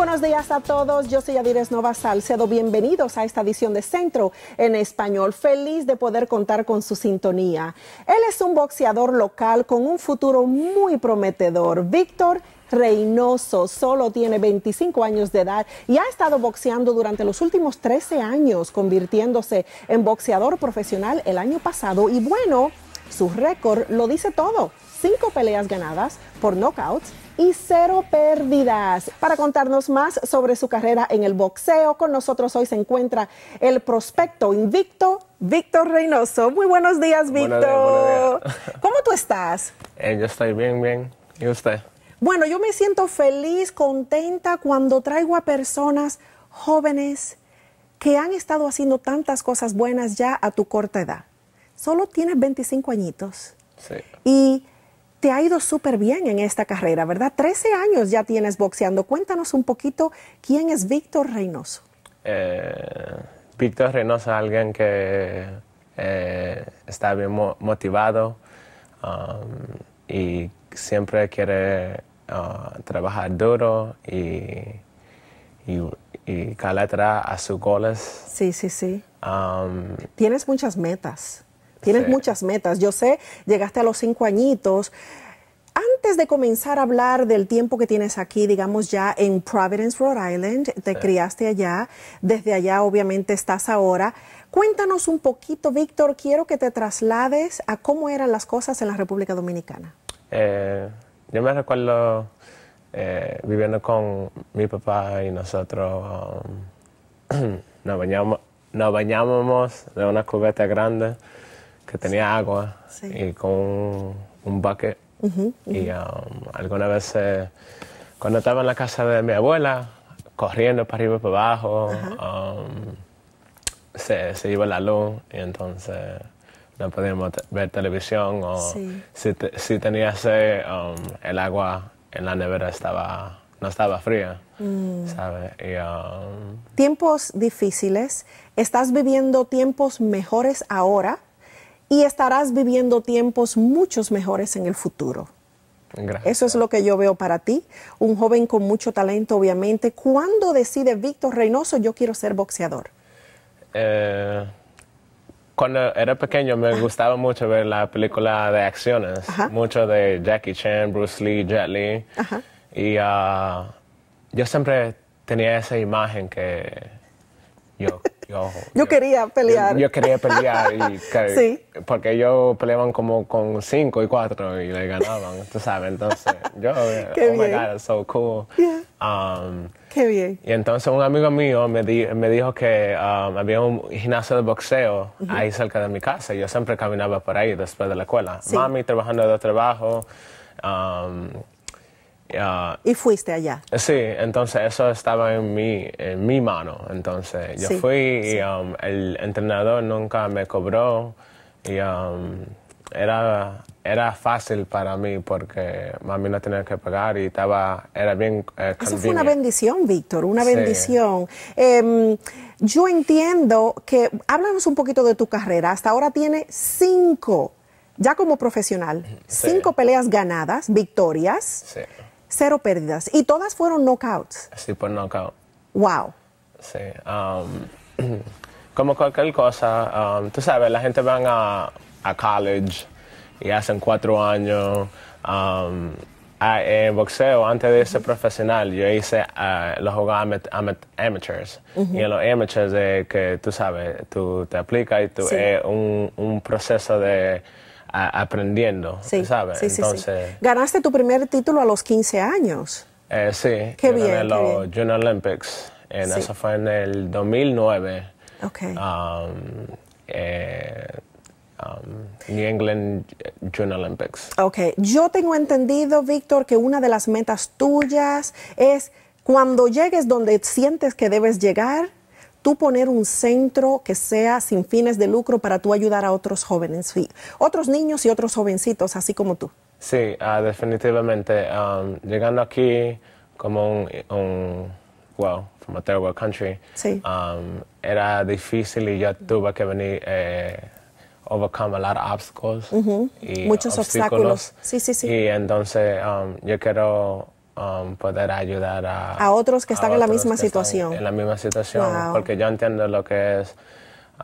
buenos días a todos. Yo soy Adires Nova Salcedo. Bienvenidos a esta edición de Centro en Español. Feliz de poder contar con su sintonía. Él es un boxeador local con un futuro muy prometedor. Víctor Reynoso solo tiene 25 años de edad y ha estado boxeando durante los últimos 13 años, convirtiéndose en boxeador profesional el año pasado. Y bueno, su récord lo dice todo. Cinco peleas ganadas por knockouts y cero pérdidas. Para contarnos más sobre su carrera en el boxeo, con nosotros hoy se encuentra el prospecto invicto Víctor Reynoso. Muy buenos días, Víctor. ¿Cómo tú estás? Eh, yo estoy bien, bien. ¿Y usted? Bueno, yo me siento feliz, contenta cuando traigo a personas jóvenes que han estado haciendo tantas cosas buenas ya a tu corta edad. Solo tienes 25 añitos. Sí. Y te ha ido súper bien en esta carrera, ¿verdad? 13 años ya tienes boxeando. Cuéntanos un poquito quién es Víctor Reynoso. Eh, Víctor Reynoso es alguien que eh, está bien motivado um, y siempre quiere uh, trabajar duro y, y, y a sus goles. Sí, sí, sí. Um, Tienes muchas metas. Tienes Sí. muchas metas. Yo sé, llegaste a los cinco añitos. Antes de comenzar a hablar del tiempo que tienes aquí, digamos ya en Providence, Rhode Island, te criaste allá, desde allá obviamente estás ahora. Cuéntanos un poquito, Víctor, quiero que te traslades a cómo eran las cosas en la República Dominicana. Eh, yo me recuerdo eh, viviendo con mi papá y nosotros um, nos, bañamos, nos bañábamos de una cubeta grande que tenía agua Sí. y con un, un bucket. Y um, algunas veces, cuando estaba en la casa de mi abuela, corriendo para arriba y para abajo, um, se, se iba la luz y entonces no podíamos ver televisión o Sí. si, te- si tenía sed, um, el agua en la nevera estaba, no estaba fría, ¿sabes? Y, um, Tiempos difíciles, estás viviendo tiempos mejores ahora y estarás viviendo tiempos muchos mejores en el futuro. gracias. Eso es lo que yo veo para ti, un joven con mucho talento, obviamente. ¿Cuándo decide Víctor Reynoso yo quiero ser boxeador? Eh, cuando era pequeño me gustaba mucho ver la película de acciones, Ajá. mucho de Jackie Chan, Bruce Lee, Jet Li. Ajá. Y ah, yo siempre tenía esa imagen que yo... Yo, Yo quería pelear. Yo, yo quería pelear y Sí. porque yo peleaban como con cinco y cuatro y le ganaban, tú sabes. Entonces yo, Qué oh my. God, it's so cool. Yeah. Um, Qué bien. y entonces un amigo mío me, di- me dijo que um, había un gimnasio de boxeo ahí cerca de mi casa. Yo siempre caminaba por ahí después de la escuela. Sí. Mami trabajando de trabajo. um, ah, Y fuiste allá. sí, entonces eso estaba en mi, en mi mano. Entonces yo Sí, fui sí. y um, el entrenador nunca me cobró. Y um, era, era fácil para mí porque mami no tenía que pagar y estaba, era bien eh, Eso fue una bendición, Víctor, una Sí. bendición. Em, yo entiendo que, háblanos un poquito de tu carrera. Hasta ahora tiene cinco, ya como profesional, cinco peleas ganadas, victorias, Sí, cero pérdidas. Y todas fueron knockouts. sí, por knockout. Wow. Sí. um, como cualquier cosa, um, tú sabes, la gente van a, a college y hacen cuatro años. um, a- en boxeo, antes de ser profesional, yo hice uh, los juegos ama- ama- amateurs. Y en los amateurs, que tú sabes, tú te aplicas y tú, Sí. es un, un proceso de a- aprendiendo, Sí, ¿sabes? sí, sí, sí. Entonces, Ganaste tu primer título a los 15 años. eh, sí, Qué bien, gané qué los bien. Junior Olympics. En. Eso fue en el 2009. Ok. um, eh, um, New England Junior Olympics. Ok, yo tengo entendido, Víctor, que una de las metas tuyas es cuando llegues donde sientes que debes llegar, tú poner un centro que sea sin fines de lucro para tú ayudar a otros jóvenes, otros niños y otros jovencitos, así como tú. Sí, ah, definitivamente. um, llegando aquí como un, un, well, from a third world country, Sí. um, era difícil y yo tuve que venir eh, overcome a lot of obstacles y Muchos obstáculos. Sí, sí, sí. Y entonces um, yo quiero um, poder ayudar a, a otros que están en la misma situación. En la misma situación, Wow. porque yo entiendo lo que es,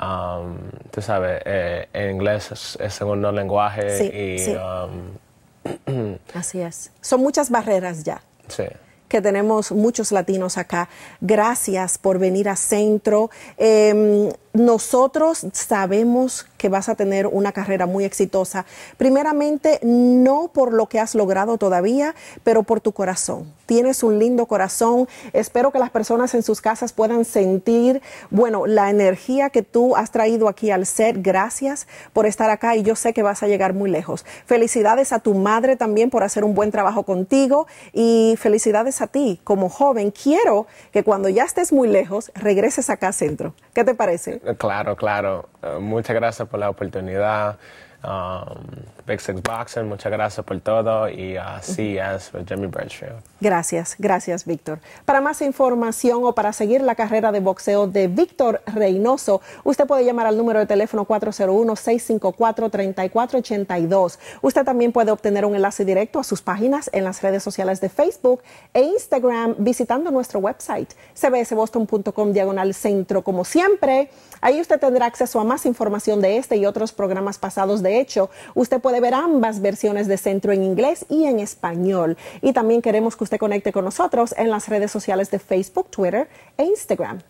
um, tú sabes, eh, en inglés es, es segundo lenguaje Sí, y sí. um, Así es. Son muchas barreras ya. sí. que tenemos muchos latinos acá. Gracias por venir a Centro. Eh, nosotros sabemos que vas a tener una carrera muy exitosa. Primeramente, no por lo que has logrado todavía, pero por tu corazón. Tienes un lindo corazón. Espero que las personas en sus casas puedan sentir, bueno, la energía que tú has traído aquí al set. Gracias por estar acá y yo sé que vas a llegar muy lejos. Felicidades a tu madre también por hacer un buen trabajo contigo y felicidades a ti como joven. Quiero que cuando ya estés muy lejos regreses acá a Centro. ¿Qué te parece? Claro, claro. Eh, muchas gracias por la oportunidad. Um, Big Six Boxing, muchas gracias por todo. Y uh, CS por Jimmy Birchfield. Gracias, gracias Víctor. Para más información o para seguir la carrera de boxeo de Víctor Reynoso, usted puede llamar al número de teléfono 401-654-3482. Usted también puede obtener un enlace directo a sus páginas en las redes sociales de Facebook e Instagram visitando nuestro website cbsboston.com diagonal centro. Como siempre, ahí usted tendrá acceso a más información de este y otros programas pasados. Hecho, usted puede ver ambas versiones de Centro en inglés y en español. Y también queremos que usted conecte con nosotros en las redes sociales de Facebook, Twitter e Instagram.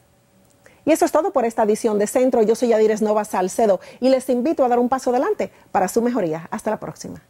Y eso es todo por esta edición de Centro. Yo soy Yadires Nova Salcedo y les invito a dar un paso adelante para su mejoría. Hasta la próxima.